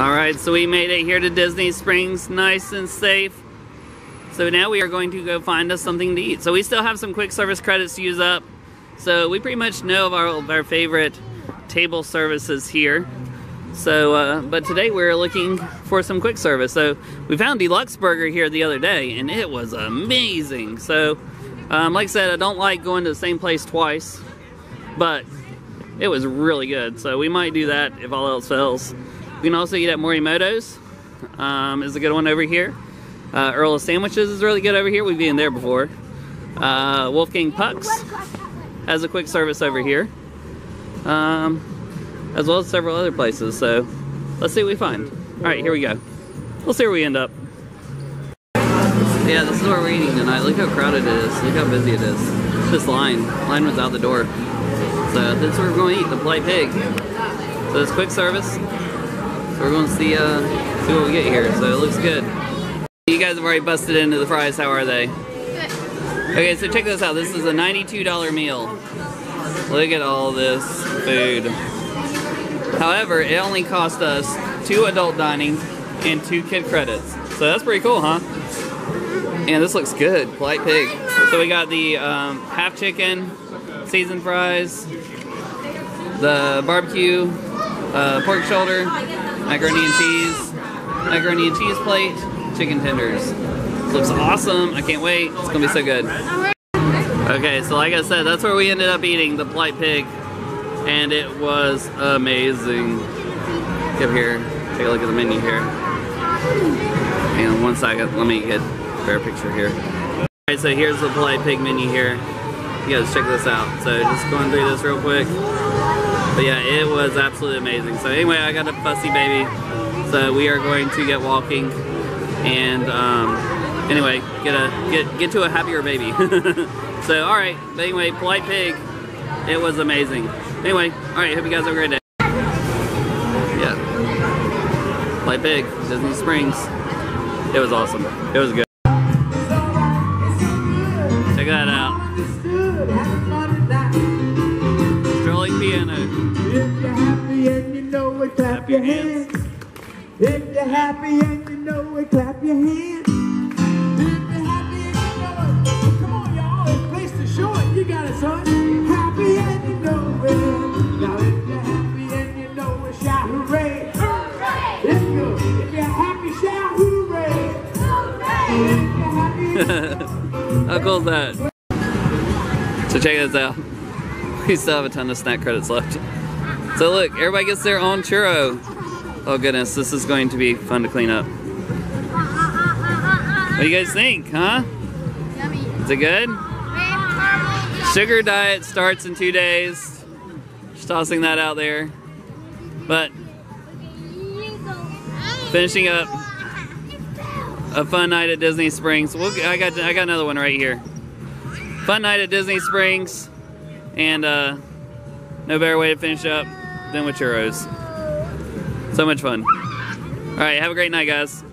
All right, so we made it here to Disney Springs, nice and safe. So now we are going to go find us something to eat. So we still have some quick service credits to use up. So we pretty much know of our, of our favorite table services here. So, uh, but today we're looking for some quick service. So we found D-Luxe Burger here the other day and it was amazing. So, um, like I said, I don't like going to the same place twice, but it was really good. So we might do that if all else fails. We can also eat at Morimoto's. Um, is a good one over here. Uh, Earl of Sandwiches is really good over here. We've been there before. Uh, Wolfgang Pucks has a quick service over here. Um, as well as several other places. So let's see what we find. All right, here we go. We'll see where we end up. Yeah, this is where we're eating tonight. Look how crowded it is. Look how busy it is. This line, line was out the door. So this is where we're going to eat, the Polite Pig. So it's quick service. We're going to see uh, see what we get here. So it looks good. You guys have already busted into the fries. How are they? Good. Okay, so check this out. This is a $92 meal. Look at all this food. However, it only cost us two adult dining and two kid credits. So that's pretty cool, huh? And this looks good. Polite pig. So we got the um, half chicken, seasoned fries, the barbecue, uh, pork shoulder, macaroni and cheese, macaroni and cheese plate, chicken tenders. Looks awesome. I can't wait. It's gonna be so good. Okay, so like I said, that's where we ended up eating the polite pig, and it was amazing. Come here, take a look at the menu here. And one second, let me get a fair picture here. Alright, so here's the polite pig menu here. You guys check this out. So just going through this real quick. But yeah, it was absolutely amazing. So anyway, I got a fussy baby. So we are going to get walking and um, anyway, get a get get to a happier baby. so all right, but anyway, polite pig, it was amazing. Anyway, all right, hope you guys have a great day. Yeah, polite pig, Disney Springs. It was awesome. It was good. Piano. If you're happy and you know it, clap your hands. If you're happy and you know it, clap your hands. If you're happy and you know it, come on, y'all, it's place to show it. You got it, son. Happy and you know it. Now, if you're happy and you know it, shout hooray. Hooray! If you're, if you're happy, shout hooray. Hooray! If you're happy, How cool is that? So check this out. We still have a ton of snack credits left. So look, everybody gets their own churro. Oh goodness, this is going to be fun to clean up. What do you guys think, huh? Yummy. Is it good? Sugar diet starts in two days. Just tossing that out there. But finishing up a fun night at Disney Springs. We'll, I got I got another one right here. Fun night at Disney Springs, and uh, no better way to finish up than with churros. So much fun. All right, have a great night, guys.